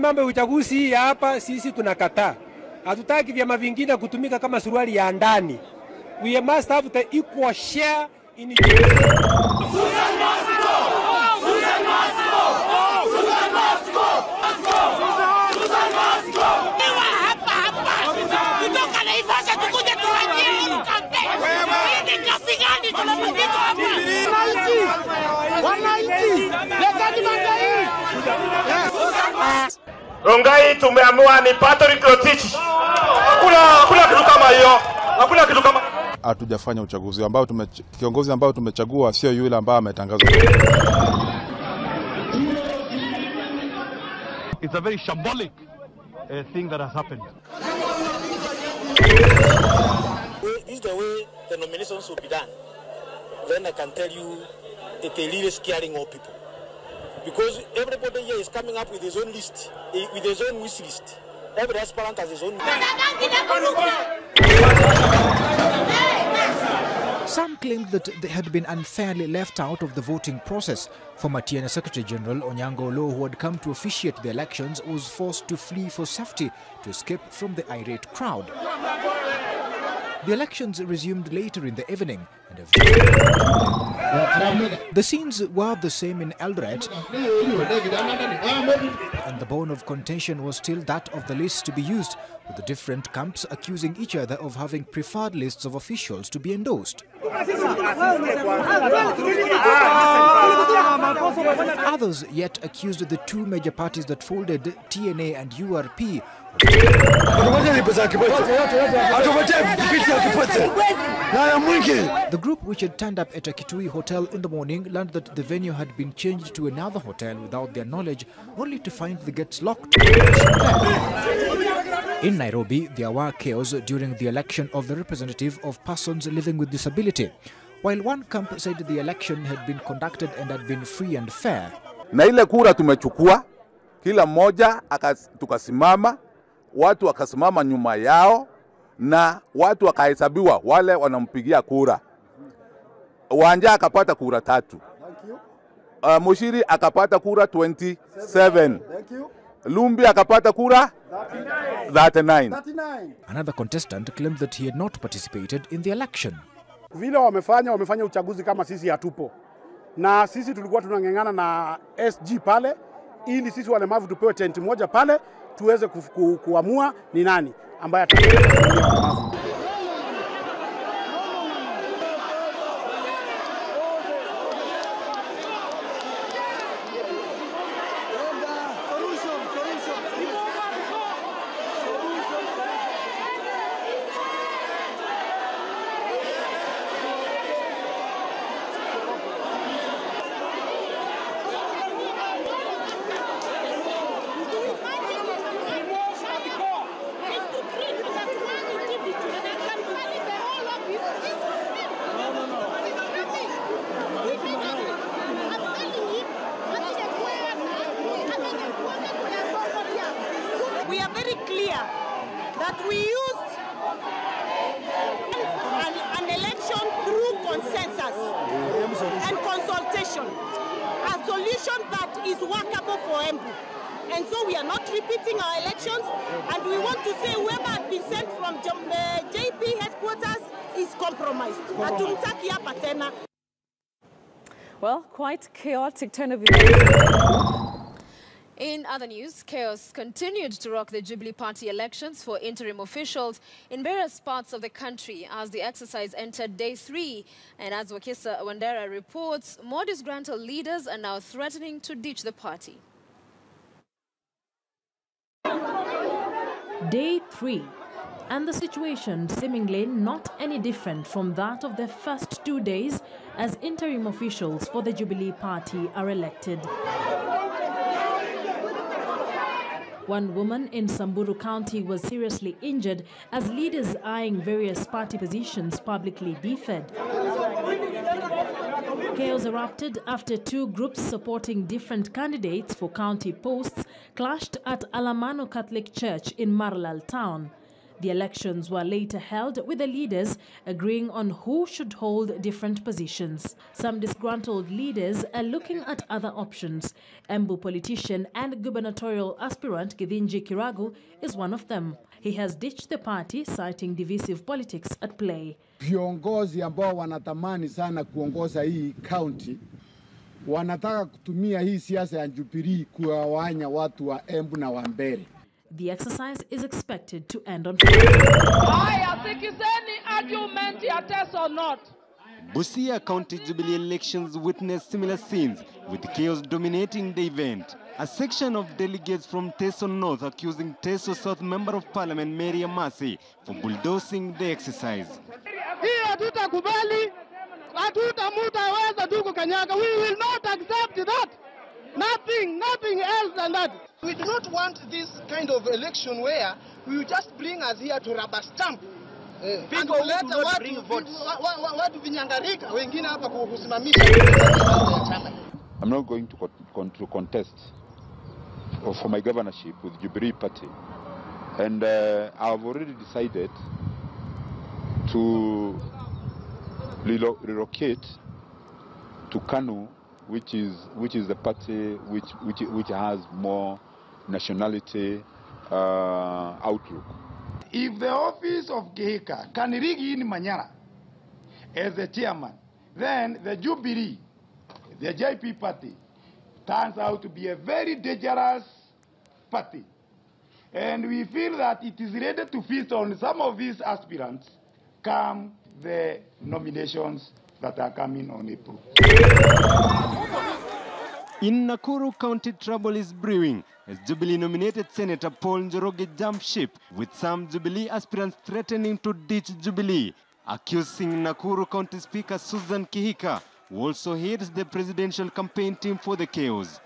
Mambo ya uchaguzi hii hapa sisi tunakataa. Hatutaki vyama vingine kutumika kama suruali ya ndani. We must have the equal share in Rongai tumeamua ni Patrick Rotich. Hakuna hakuna kitu kama hiyo. Hakuna kitu kama hatujafanya uchaguzi ambao tume, kiongozi ambao tumechagua sio yule ambaye ametangazwa. It's a very shambolic uh, thing that has happened. This is the way the nominations will be done. Then I can tell you it really scaring all people. Because everybody here is coming up with his own list, eh, with his own wish list. Every aspirant has his own Some claimed that they had been unfairly left out of the voting process. Former TNA Secretary General Onyango Oloo, who had come to officiate the elections, was forced to flee for safety to escape from the irate crowd. The elections resumed later in the evening, and the scenes were the same in Eldoret, and the bone of contention was still that of the list to be used, with the different camps accusing each other of having preferred lists of officials to be endorsed. Others yet accused the two major parties that folded, TNA and URP, the group which had turned up at a Kitui hotel in the morning learned that the venue had been changed to another hotel without their knowledge, only to find the gates locked. In Nairobi, there were chaos during the election of the representative of persons living with disability. While one camp said the election had been conducted and had been free and fair, na ile kura tumechukua, kila mmoja akas, tukasimama, watu wakasimama nyuma yao na watu wakahesabiwa wale wanampigia kura. Wanja akapata kura tatu. Uh, Mushiri akapata kura 27. Lumbi akapata kura 39. another contestant claimed that he had not participated in the election. vile wamefanya wamefanya uchaguzi kama sisi hatupo, na sisi tulikuwa tunang'eng'ana na SG pale, ili sisi walemavu tupewe tent moja pale tuweze ku, ku, kuamua ni nani ambaye that we used an, an election through consensus and consultation, a solution that is workable for Embu. And so we are not repeating our elections, and we want to say whoever had been sent from uh, JP headquarters is compromised. Hatumtaki hapa. Well, quite chaotic turn of events. In other news, chaos continued to rock the Jubilee Party elections for interim officials in various parts of the country as the exercise entered day three. And as Wakisa Wandera reports, more disgruntled leaders are now threatening to ditch the party. Day three, and the situation seemingly not any different from that of the first two days as interim officials for the Jubilee Party are elected. One woman in Samburu County was seriously injured as leaders eyeing various party positions publicly differed. Chaos erupted after two groups supporting different candidates for county posts clashed at Alamano Catholic Church in Maralal town. The elections were later held with the leaders agreeing on who should hold different positions. Some disgruntled leaders are looking at other options. Embu politician and gubernatorial aspirant Kithinji Kiragu is one of them. He has ditched the party citing divisive politics at play. Viongozi ambao wanatamani sana kuongoza hii kaunti wanataka kutumia hii siasa ya Jubilee kuwawanya watu wa Embu na wa Mbeere. The exercise is expected to end on Haya, sikizeni argument ya Tess or not. Busia County Jubilee elections witnessed similar scenes, with chaos dominating the event. A section of delegates from Teso North accusing Teso South Member of Parliament Mary Emaase for bulldozing the exercise. Hii hatutakubali, hatutamutaweza tu kukanyaga. We will not accept that. Nothing, nothing else than that. We do not want this kind of election where we will just bring us here to rubber stamp Eh, and kuleta watu, watu vinyangarika wengine hapa kusimamisha chama. I'm not going to, con- to contest for for my governorship with Jubilee Party. And uh, I've already decided to relocate to Kanu, which is, which is the party which, which, which has more nationality uh, outlook. If the office of Kihika can rig in Manyara as the chairman, then the Jubilee, the JP party, turns out to be a very dangerous party. And we feel that it is ready to feast on some of these aspirants come the nominations that are coming on April. In Nakuru County, trouble is brewing as Jubilee nominated Senator Paul Njoroge jumped ship, with some Jubilee aspirants threatening to ditch Jubilee, accusing Nakuru County Speaker Susan Kihika, who also heads the presidential campaign team for the chaos.